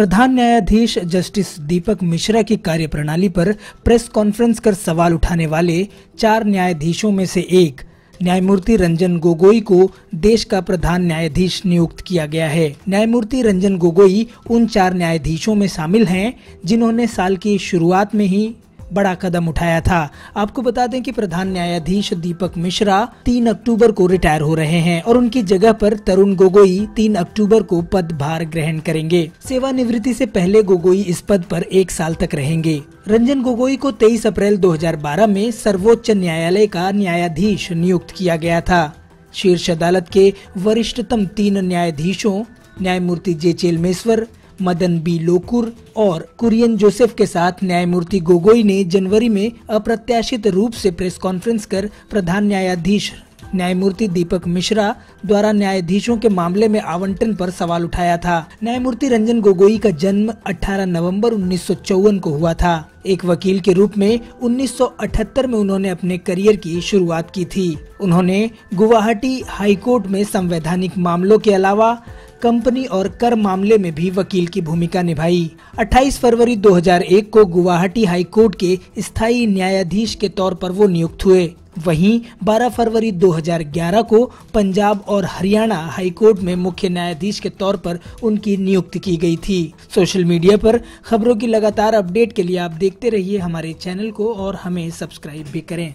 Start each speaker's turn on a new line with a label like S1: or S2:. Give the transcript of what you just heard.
S1: प्रधान न्यायाधीश जस्टिस दीपक मिश्रा की कार्यप्रणाली पर प्रेस कॉन्फ्रेंस कर सवाल उठाने वाले चार न्यायाधीशों में से एक, न्यायमूर्ति रंजन गोगोई को देश का प्रधान न्यायाधीश नियुक्त किया गया है। न्यायमूर्ति रंजन गोगोई उन चार न्यायाधीशों में शामिल हैं, जिन्होंने साल की शुरुआत में ही बड़ा कदम उठाया था। आपको बता दें कि प्रधान न्यायाधीश दीपक मिश्रा 3 अक्टूबर को रिटायर हो रहे हैं और उनकी जगह पर तरुण गोगोई 3 अक्टूबर को पदभार ग्रहण करेंगे। सेवानिवृत्ति से पहले गोगोई इस पद पर एक साल तक रहेंगे। रंजन गोगोई को 23 अप्रैल 2012 में सर्वोच्च न्यायालय का न्यायाधीश नियुक्त किया गया था। शीर्ष अदालत के वरिष्ठतम तीन न्यायाधीशों, न्यायमूर्ति जे चेलमेश्वर मदन बी. लोकुर और कुरियन जोसेफ के साथ न्यायमूर्ति गोगोई ने जनवरी में अप्रत्याशित रूप से प्रेस कॉन्फ्रेंस कर प्रधान न्यायाधीश, न्यायमूर्ति दीपक मिश्रा द्वारा न्यायाधीशों के मामले में आवंटन पर सवाल उठाया था। न्यायमूर्ति रंजन गोगोई का जन्म 18 नवंबर उन्नीस सौ चौवन को हुआ था। एक वकील के रूप में 1978 में उन्होंने अपने करियर की शुरुआत की थी। उन्होंने गुवाहाटी हाईकोर्ट में संवैधानिक मामलों के अलावा कंपनी और कर मामले में भी वकील की भूमिका निभाई। 28 फरवरी 2001 को गुवाहाटी हाई कोर्ट के स्थायी न्यायाधीश के तौर पर वो नियुक्त हुए। वहीं 12 फरवरी 2011 को पंजाब और हरियाणा हाई कोर्ट में मुख्य न्यायाधीश के तौर पर उनकी नियुक्ति की गई थी। सोशल मीडिया पर खबरों की लगातार अपडेट के लिए आप देखते रहिए हमारे चैनल को और हमें सब्सक्राइब भी करें।